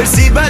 Merci, but